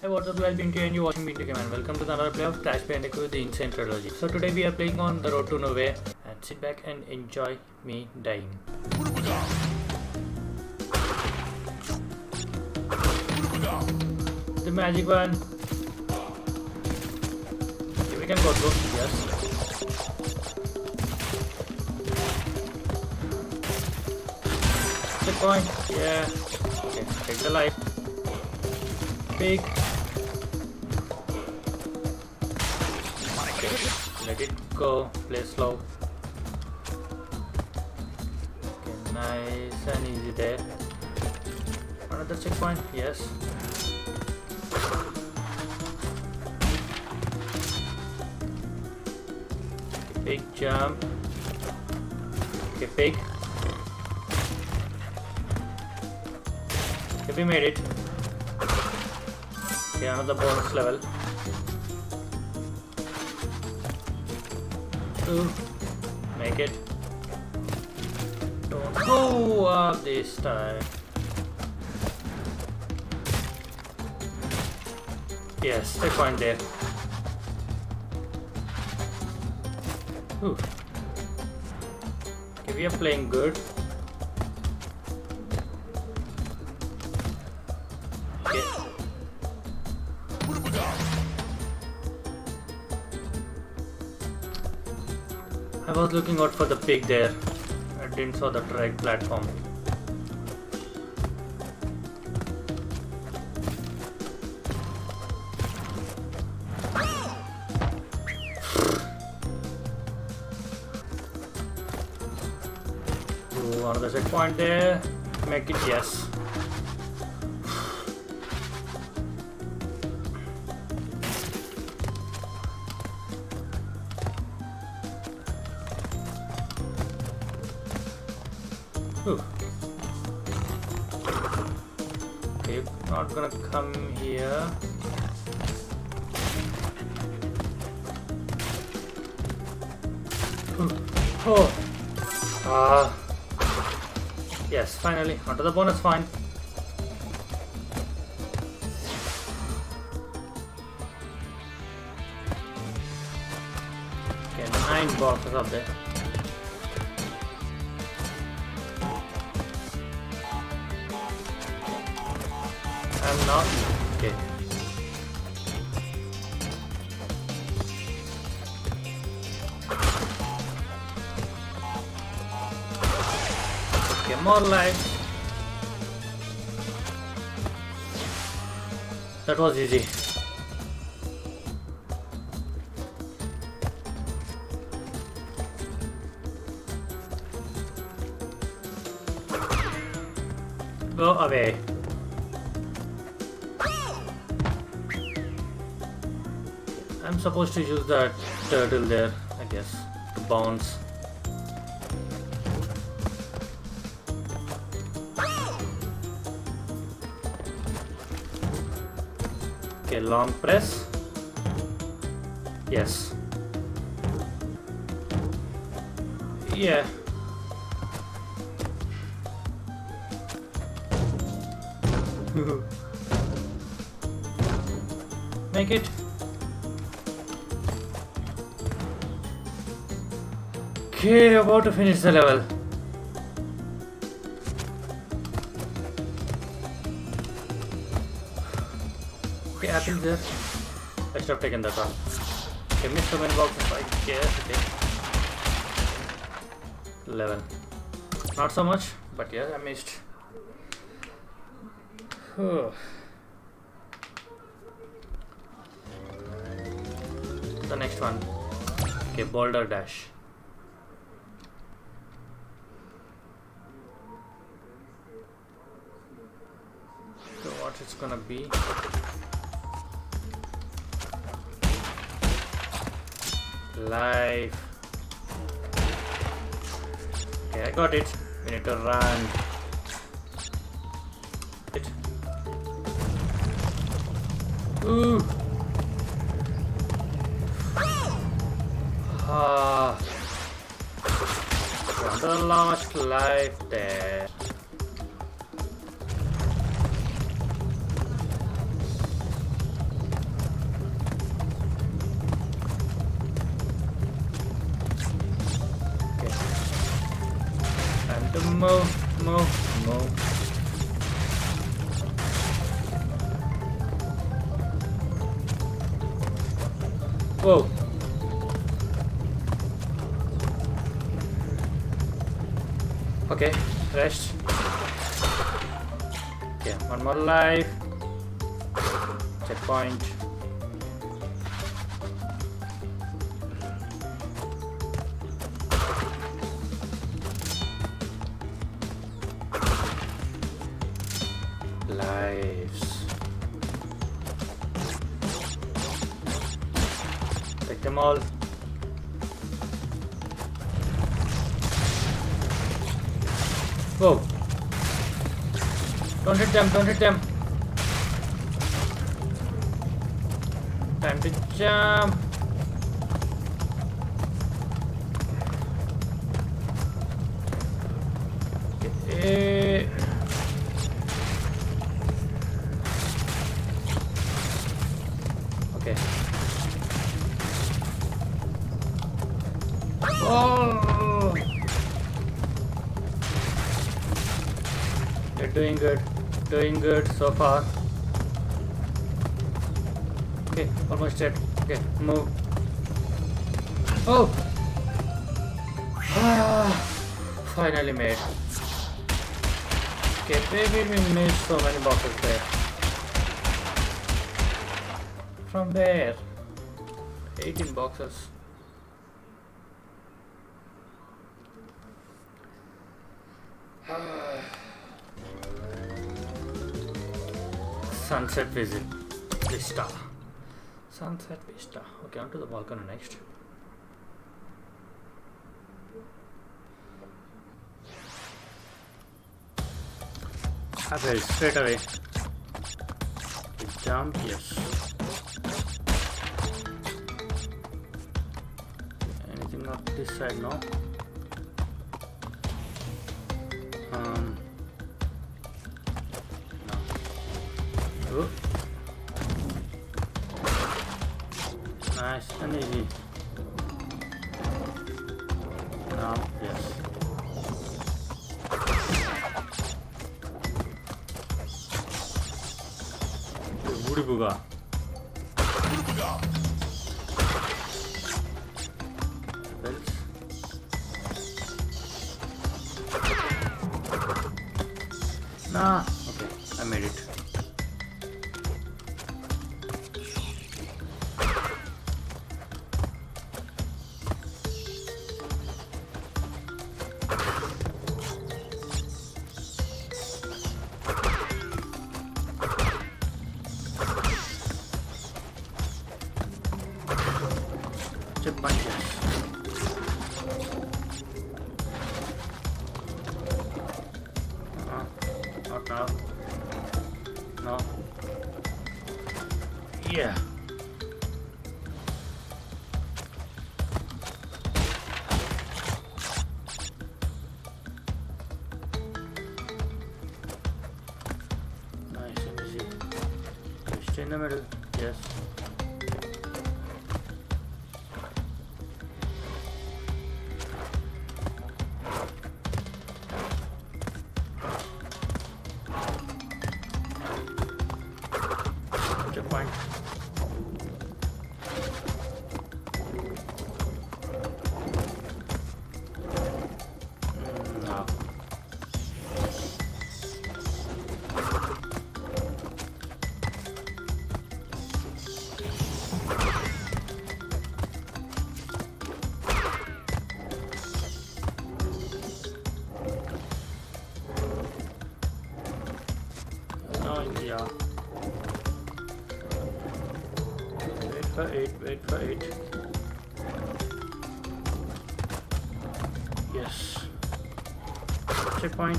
Hey what's up guys, Bintu and you're watching Bintu Gamer and welcome to another play of Crash Bandicoot The N. Sane Trilogy. So today we are playing on The Road to Nowhere and sit back and enjoy me dying. The magic one. Okay, we can go through, yes. Checkpoint, yeah. Okay, take the life. Big. Let it go. Play slow. Okay, nice and easy there. Another checkpoint. Yes. Big jump. Okay, big. Okay, we made it. Okay, another bonus level. Make it. Don't go up this time. Yes, checkpoint there. Ooh. Okay, we are playing good. I was looking out for the pig there. I didn't saw the right platform. Ooh, another checkpoint there. Make it yes. Oh. Ah. Yes, finally, onto the bonus fine. Okay, nine boxes up there. I'm not. More life. That was easy. Go away. I'm supposed to use that turtle there, I guess, to bounce. Long press. Yes. Yeah. Make it. Okay, about to finish the level. Apple there. I should have taken that one. Okay, missed so many I guess. Okay. 11. Not so much, but yeah, I missed. The next one. Okay, boulder dash. So what it's gonna be? Life. Okay, I got it. We need to run. It. Ooh. Ah. Another last life there. Move, move, move. Whoa. Okay, rest. Okay, one more life. Checkpoint. All. Whoa. Don't hit them, don't hit them. Time to jump. Doing good. Doing good so far. Okay, almost dead. Okay, move. Oh! Ah, finally made. Okay, baby, we missed so many boxes there. From there 18 boxes. Sunset visit Vista. Sunset Vista. Okay, on to the balcony next. Okay, straight away. Jump, yes. Anything up this side? No. Um. now. Yes. 무리브가 나 Yeah. Eight. Yes. Checkpoint.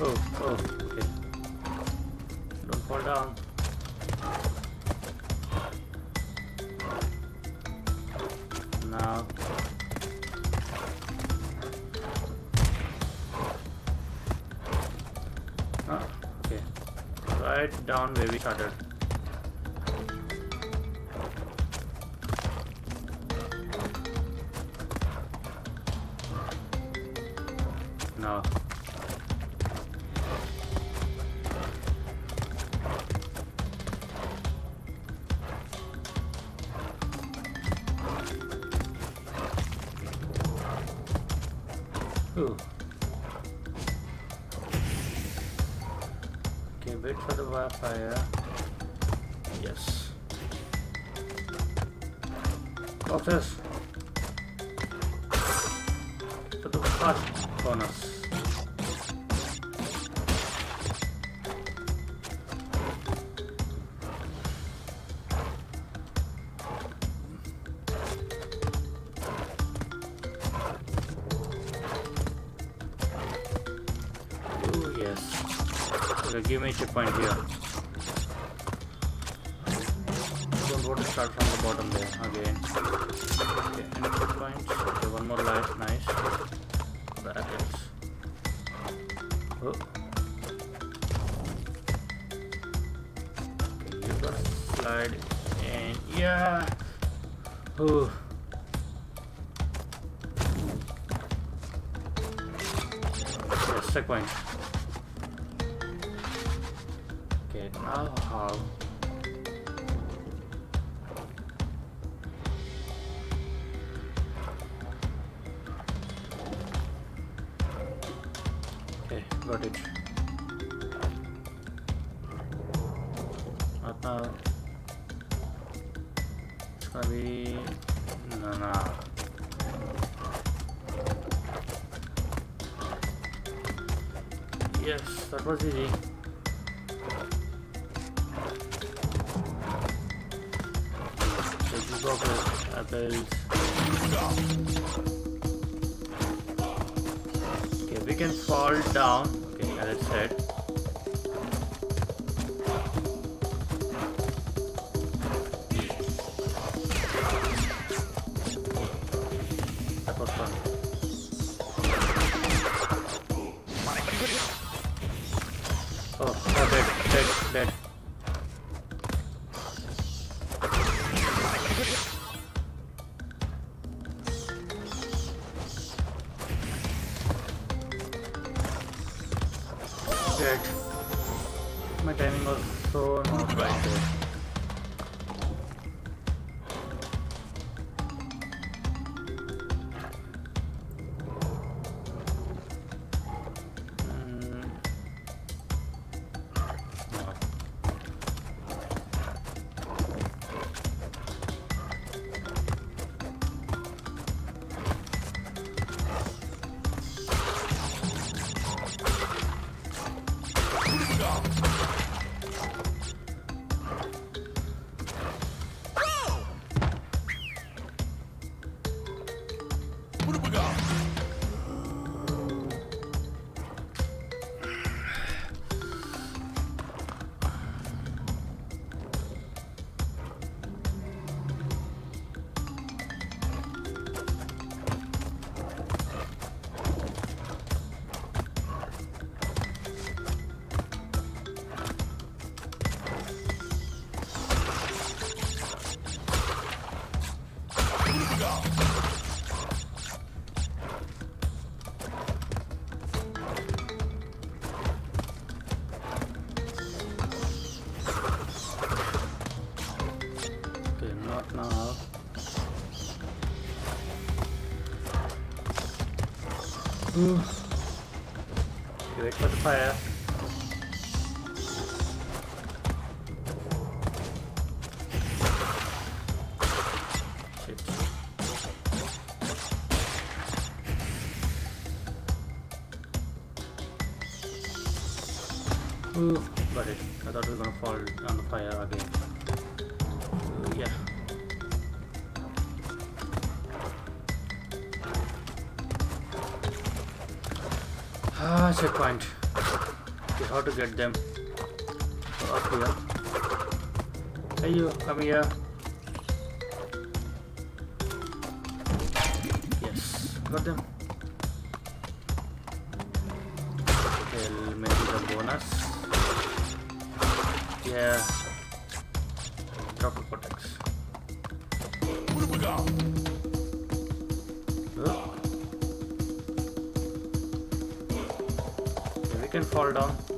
Oh, oh, okay. Don't fall down. Now. Ah, okay. Right down where we started. For the first bonus. Oh checkpoint. Okay, now can fall down. Okay, as I said. Ooh. Okay, wait for the fire. Ooh, got it. I thought we were gonna fall on the fire again. Ooh, yeah. Ah, checkpoint. Okay, how to get them? So up here. Hey you, come here. Yes, got them. Okay, maybe the bonus. Yeah. Can fall down.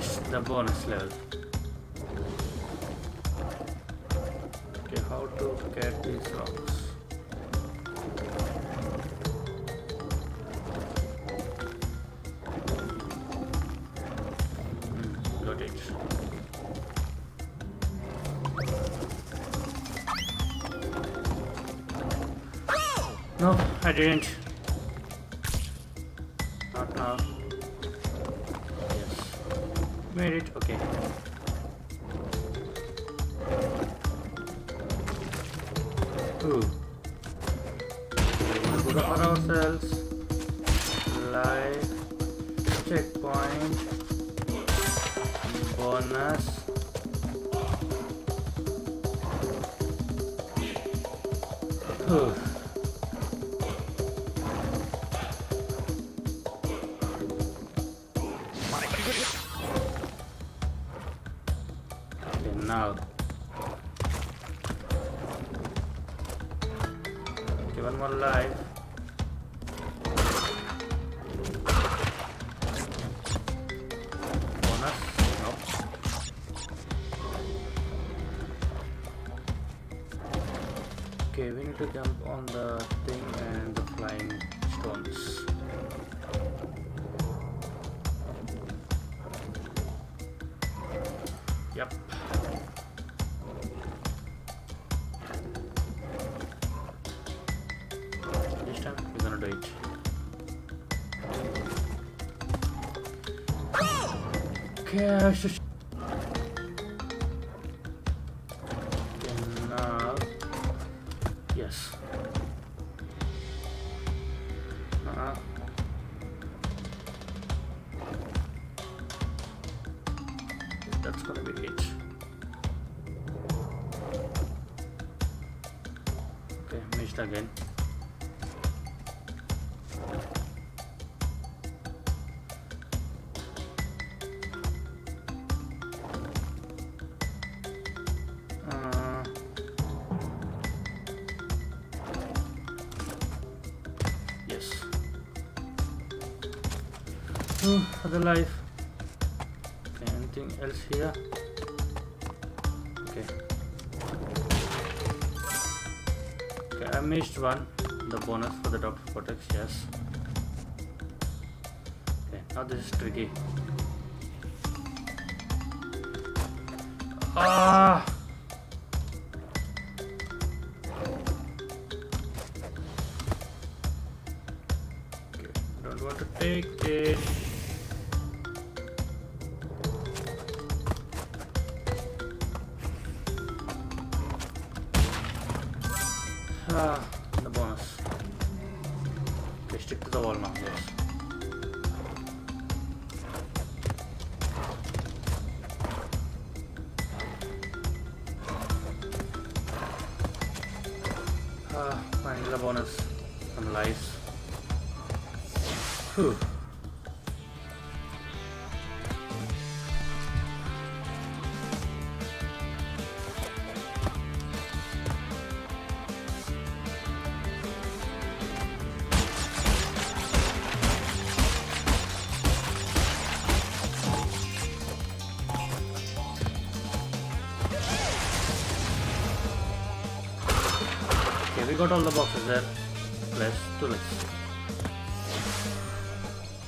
The bonus level. Okay, how to get these rocks? Hmm, got it. No, I didn't. Checkpoint. Bonus. Ooh. Yep. This time we're gonna do it. Okay, Oh, other life. Okay, anything else here? Okay. Okay, I missed one. The bonus for the Doctor Cortex, yes. Okay, now this is tricky. Ah! Okay, don't want to take Ah, the bonus. Okay, stick to Okay, we got all the boxes there. Less, two less.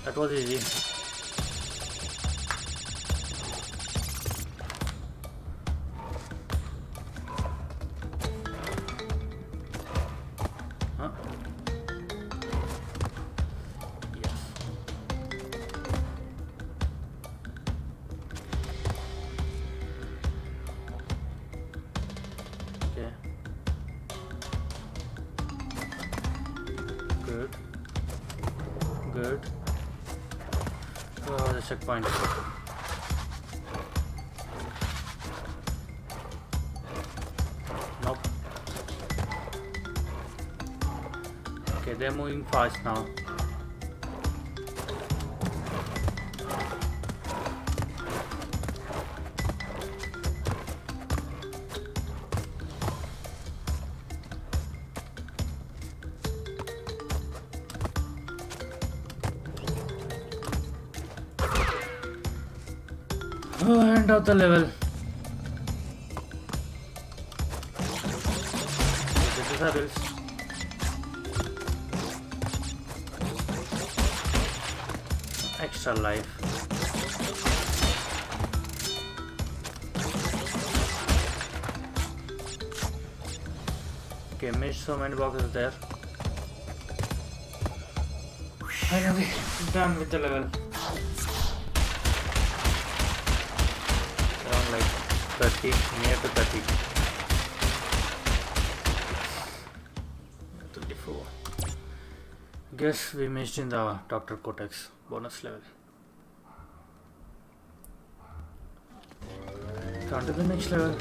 That was easy. Okay, they're moving fast now. Oh, end of the level. This is Rebels. Extra life. Okay, missed so many boxes there. Finally, done with the level. around like 30 near to 30 24 guess we missed in the dr cortex bonus level on to the next level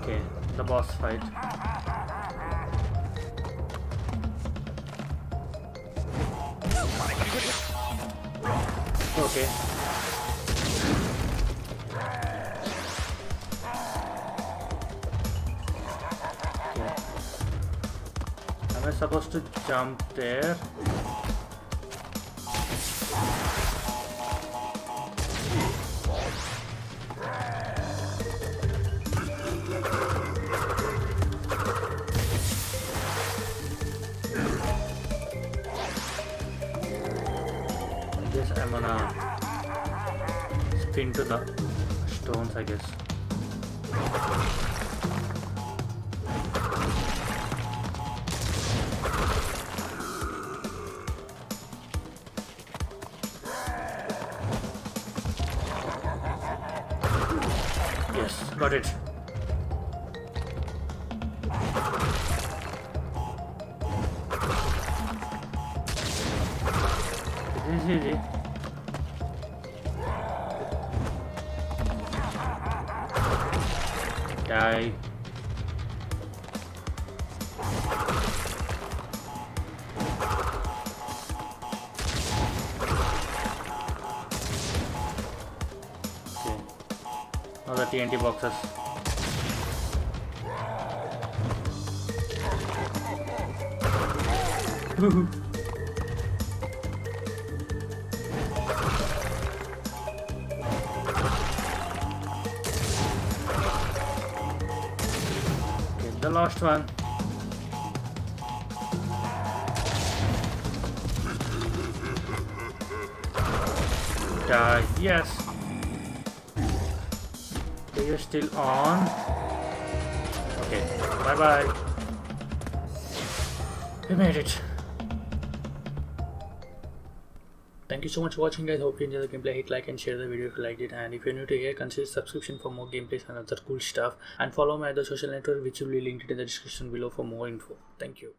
okay the boss fight Okay. Okay. Supposed to jump there? Got it. TNT. Okay, the last one. Die. Yes. Still on. Okay, bye bye. We made it. Thank you so much for watching guys. Hope you enjoyed the gameplay. Hit like and share the video if you liked it. And if you're new to here, consider subscription for more gameplays and other cool stuff. And follow my other social network which will be linked in the description below for more info. Thank you.